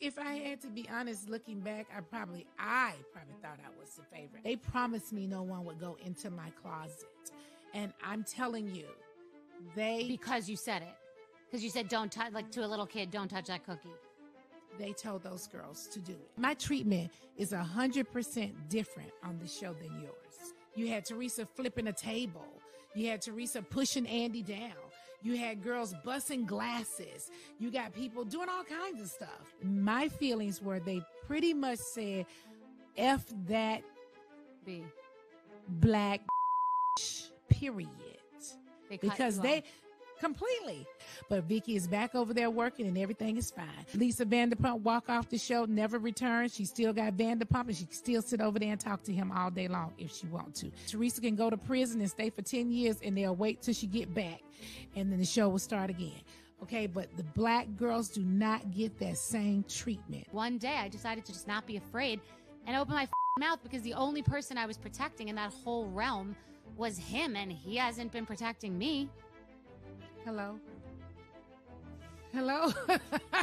If I had to be honest, looking back, I probably, I probably thought I was the favorite. They promised me no one would go into my closet. And I'm telling you, they because you said it. Because you said don't touch, like to a little kid, don't touch that cookie. they told those girls to do it. My treatment is a hundred percent different on the show than yours. You had Teresa flipping a table. You had Teresa pushing Andy down. You had girls busting glasses. You got people doing all kinds of stuff. My feelings were they pretty much said, F that B. black period. They because they. Completely. But Vicki is back over there working and everything is fine. Lisa Vanderpump walk off the show, never return. She still got Vanderpump and she still sit over there and talk to him all day long if she want to. Teresa can go to prison and stay for 10 years and they'll wait till she get back and then the show will start again. Okay, but the black girls do not get that same treatment. One day I decided to just not be afraid and open my mouth because the only person I was protecting in that whole realm was him, and he hasn't been protecting me. Hello? Hello?